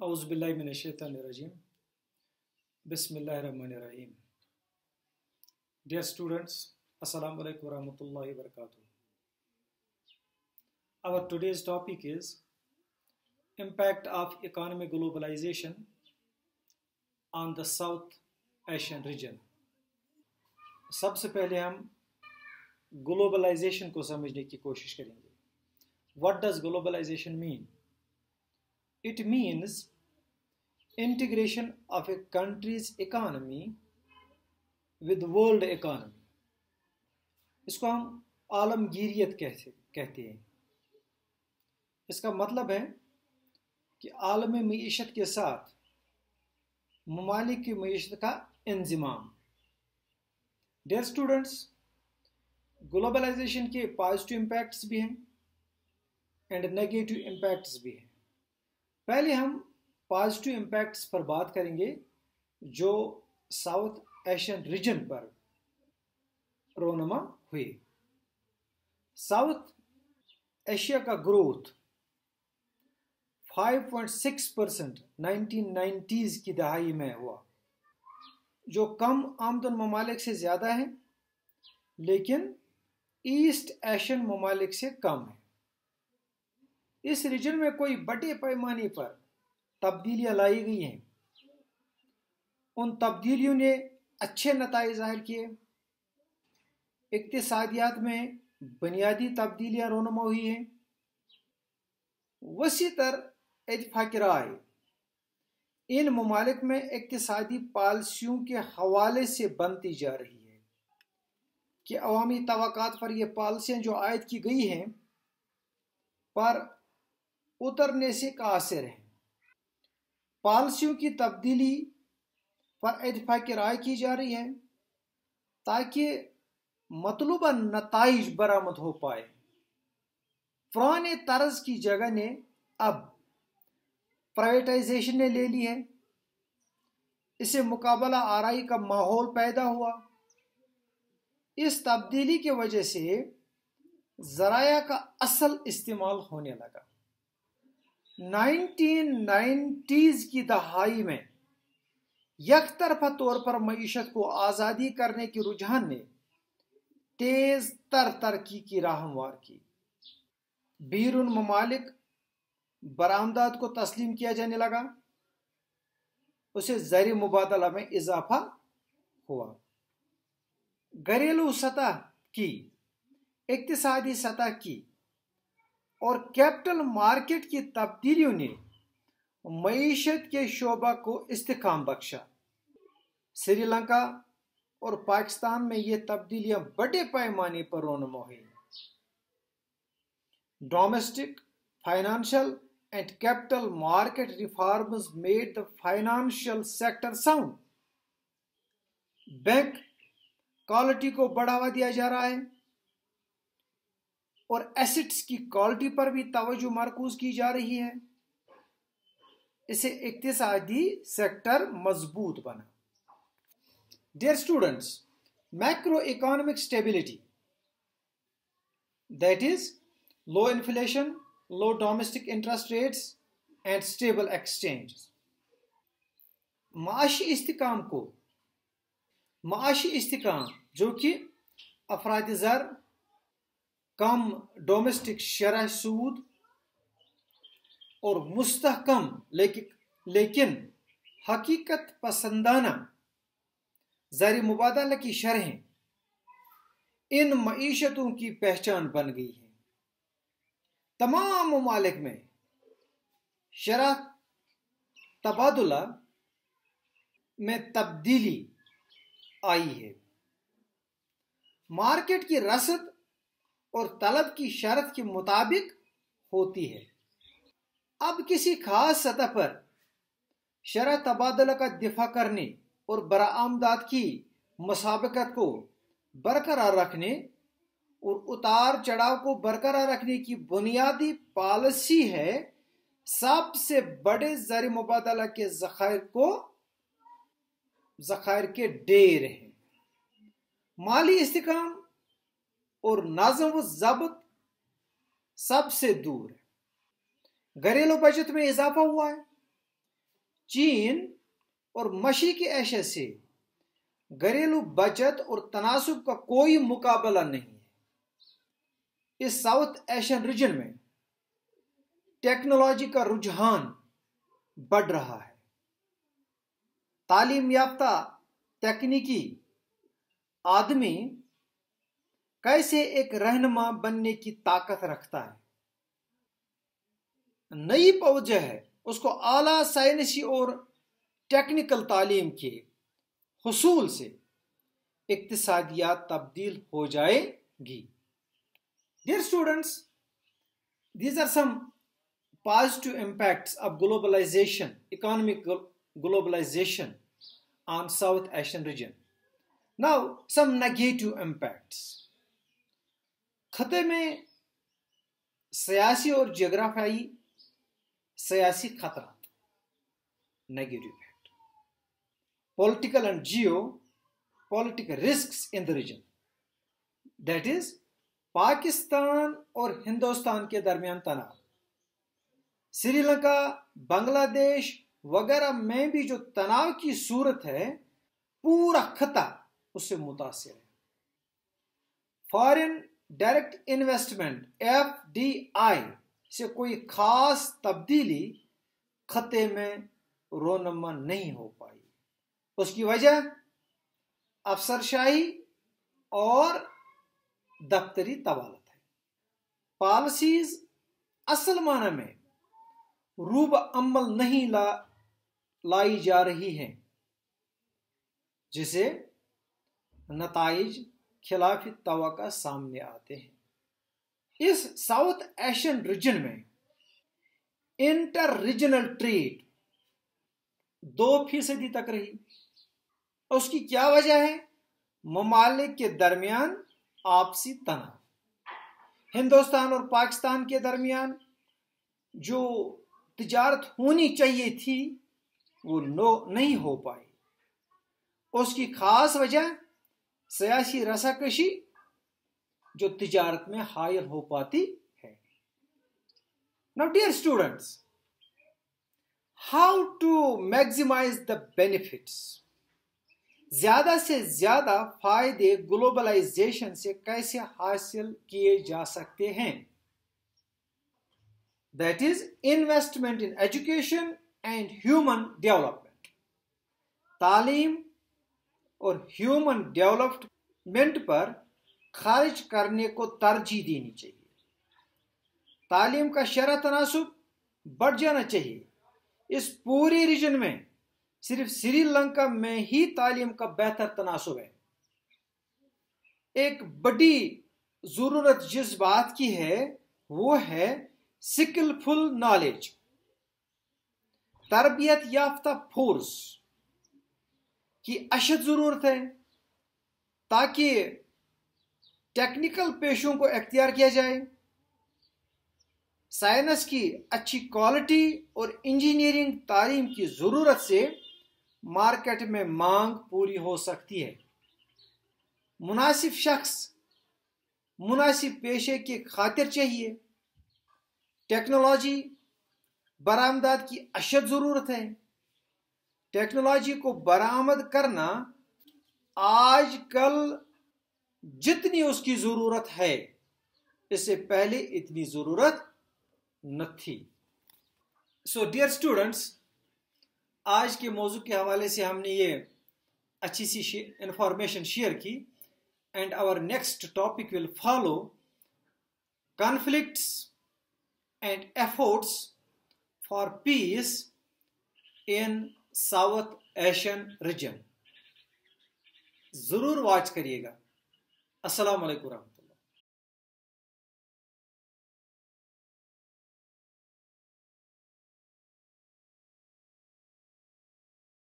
अवज़बिल्लाशन बसमीम dear students अस्सलाम वालेकुम रहमतुल्लाहि वरकातुहू our today's topic is impact of economic globalisation on the South Asian region सबसे पहले हम ग्लोबलाइजेशन को समझने की कोशिश करेंगे। What does globalisation mean it means integration of a country's economy with world economy. इसको हम आलमगीरियत कहते कहते हैं। इसका मतलब है कि आलम मीशत के साथ ममालिक की मीशत का इंजमाम। डेयर स्टूडेंट्स ग्लोबलाइजेशन के पॉजिटिव इम्पैक्ट्स भी हैं एंड नेगेटिव इम्पैक्ट्स भी हैं। पहले हम पॉजिटिव इम्पैक्ट्स पर बात करेंगे, जो साउथ एशियन रीजन पर रोनमा हुए साउथ एशिया का ग्रोथ 5.6 परसेंट नाइनटीन की दहाई में हुआ, जो कम आमदन ममालिक से ज़्यादा है, लेकिन ईस्ट एशियन ममालिक से कम है। इस रीजन में कोई बड़े पैमाने पर तब्दीलियाँ लाई गई हैं। उन तब्दीलियों ने अच्छे नतज ज़ाहिर किए। इकतसादियात में बुनियादी तब्दीलियाँ रोनमा हुई हैं। वसी तर इतफाक राय, इन ममालिक में इकतसादी पॉलिसियों के हवाले से बनती जा रही है कि अवामी तो पर यह पॉलिसियाँ जो आयद की गई हैं, पर उतरने से कासिर हैं। पॉलिसियों की तब्दीली पर इतफा की राय की जा रही है ताकि मतलूबा नतज बरामद हो पाए। पुराने तर्ज की जगह ने अब प्राइवेटाइजेशन ने ले ली है। इसे मुकाबला आरई का माहौल पैदा हुआ। इस तब्दीली की वजह से जराया का असल इस्तेमाल होने लगा। 1990s की दहाई में यक तरफा तौर पर मीशत को आज़ादी करने के रुझान ने तेज तर तरक्की की राह हमवार की। बीरून ममालिक बरामदात को तस्लीम किया जाने लगा। उसे जर मुबादला में इजाफा हुआ। घरेलू सतह की, इकतसादी सतह की और कैपिटल मार्केट की तब्दीलियों ने मीशत के शोबा को इस्तेकाम बख्शा। श्रीलंका और पाकिस्तान में ये तब्दीलियाँ बड़े पैमाने पर रोनमा हुई। Domestic financial and capital market reforms made the financial sector sound bank quality को बढ़ावा दिया जा रहा है। और एसिड्स की क्वालिटी पर भी तवज्जो मरकूज की जा रही है। इसे इकतसादी सेक्टर मज़बूत बना। Dear students macroeconomic stability that is low inflation low domestic interest rates and stable exchange माशी इस्तेकाम को माशी इस्तेकाम जो कि अफराद ज़र कम डोमेस्टिक शरह सूद और मुस्तकम, लेकिन हकीकत पसंदाना, ज़र मुबादला की शरह इन मीशतों की पहचान बन गई है। तमाम ममालिक में शरह तबादला में तब्दीली आई है। मार्केट की रसद और तलब की शर्त के मुताबिक होती है। अब किसी खास सतह पर शरा तबादला का दिफा करने और बरामदाद की मुसाबकत को बरकरार रखने और उतार चढ़ाव को बरकरार रखने की बुनियादी पॉलिसी है, सबसे बड़े जर मुबादला के जखायर को, जखायर के डेर हैं। माली इस्तेकाम और नाजम व जबत सबसे दूर है। घरेलू बचत में इजाफा हुआ है। चीन और मशरकी एशिया से घरेलू बचत और तनासब का कोई मुकाबला नहीं है। इस साउथ एशियन रीजन में टेक्नोलॉजी का रुझान बढ़ रहा है। तालीम याफ्ता तकनीकी आदमी कैसे एक रहनमा बनने की ताकत रखता है? नई पौज है, उसको आला साइंसी और टेक्निकल तालीम के हसूल से इकतसादिया तब्दील हो जाएगी। Dear students these are some positive impacts of globalisation economic globalisation on South Asian region now some negative impacts खते में सियासी और जोग्राफियाई सियासी खतरा negative effect political and geopolitical risk in the region that is Pakistan और हिंदुस्तान के दरमियान तनाव। श्रीलंका, बांग्लादेश वगैरह में भी जो तनाव की सूरत है, पूरा खता उससे मुतासर है। Foreign direct investment, F D I, से कोई खास तब्दीली खते में रोनमा नहीं हो पाई। उसकी वजह, अफसरशाही और दफ्तरी तवालत है। पॉलिसीज़ असल माना में रूब अमल नहीं ला, लाई जा रही हैं, जिसे नतज खिलाफ तो सामने आते हैं। इस साउथ एशियन रीजन में इंटर रीजनल ट्रेड दो फ़ीसदी तक रही। उसकी क्या वजह है? ममालिक के दरमियान आपसी तनाव। हिंदुस्तान और पाकिस्तान के दरमियान जो तजारत होनी चाहिए थी, वो नो, नहीं हो पाई। उसकी खास वजह सियासी रसाकशी जो तिजारत में हायर हो पाती है। Now dear students how to maximise the benefits ज़्यादा से ज़्यादा फ़ायदे ग्लोबलाइजेशन से कैसे हासिल किए जा सकते हैं? That is investment in education and human development. तालीम और ह्यूमन डेवलपमेंट पर खर्च करने को तरजीह देनी चाहिए। तालीम का शरा तनासब बढ़ जाना चाहिए। इस पूरी रीजन में सिर्फ़ श्रीलंका में ही तालीम का बेहतर तनासब है। एक बड़ी ज़रूरत जिस बात की है, वो है स्किलफुल नॉलेज तरबियत याफ्ता फोर्स की अशद ज़रूरत है ताकि टेक्निकल पेशों को अख्तियार किया जाए। साइंस की अच्छी क्वालिटी और इंजीनियरिंग तालीम की ज़रूरत से मार्केट में मांग पूरी हो सकती है। मुनासिब शख्स, मुनासिब पेशे की खातिर चाहिए। टेक्नोलॉजी बरामदाद की अशद ज़रूरत है। टेक्नोलॉजी को बरामद करना आजकल जितनी उसकी ज़रूरत है, इससे पहले इतनी ज़रूरत न थी सो डियर स्टूडेंट्स आज के मौजू के हवाले से हमने ये अच्छी सी इंफॉर्मेशन शेयर की and our next topic will follow conflicts and efforts for peace in South Asian region ज़रूर वॉच करिएगा। अस्सलाम वालेकुम